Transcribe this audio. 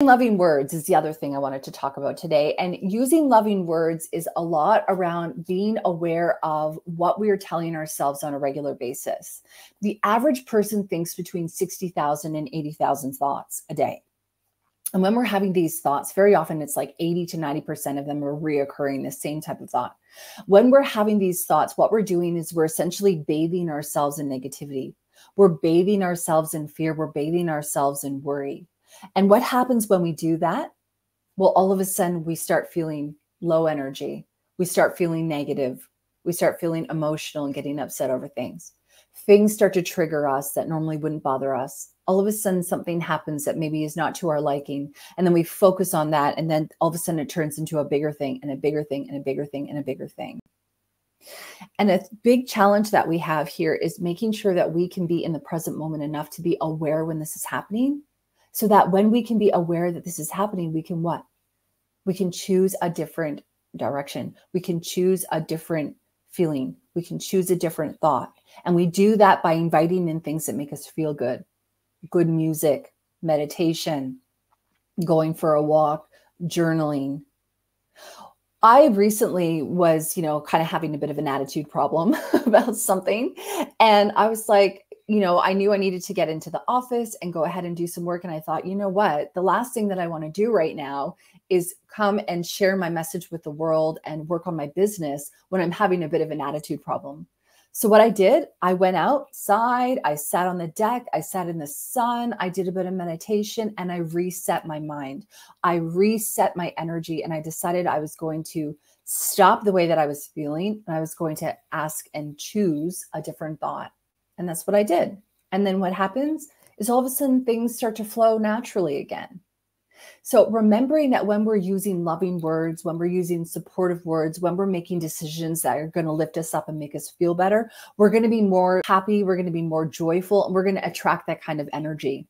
Loving words is the other thing I wanted to talk about today. And using loving words is a lot around being aware of what we are telling ourselves on a regular basis. The average person thinks between 60,000 and 80,000 thoughts a day. And when we're having these thoughts, very often it's like 80 to 90% of them are reoccurring the same type of thought. When we're having these thoughts, what we're doing is we're essentially bathing ourselves in negativity. We're bathing ourselves in fear. We're bathing ourselves in worry. And what happens when we do that? Well, all of a sudden we start feeling low energy. We start feeling negative. We start feeling emotional and getting upset over things. Things start to trigger us that normally wouldn't bother us. All of a sudden, something happens that maybe is not to our liking. And then we focus on that. And then all of a sudden, it turns into a bigger thing and a bigger thing and a bigger thing and a bigger thing. And a big challenge that we have here is making sure that we can be in the present moment enough to be aware when this is happening so that when we can be aware that this is happening, we can what? We can choose a different direction. We can choose a different feeling. We can choose a different thought. And we do that by inviting in things that make us feel good good music, meditation, going for a walk, journaling. I recently was, you know, kind of having a bit of an attitude problem about something. And I was like, you know, I knew I needed to get into the office and go ahead and do some work. And I thought, you know what? The last thing that I want to do right now is come and share my message with the world and work on my business when I'm having a bit of an attitude problem. So, what I did, I went outside, I sat on the deck, I sat in the sun, I did a bit of meditation, and I reset my mind. I reset my energy, and I decided I was going to stop the way that I was feeling, and I was going to ask and choose a different thought. And that's what I did. And then what happens is all of a sudden things start to flow naturally again. So, remembering that when we're using loving words, when we're using supportive words, when we're making decisions that are going to lift us up and make us feel better, we're going to be more happy, we're going to be more joyful, and we're going to attract that kind of energy.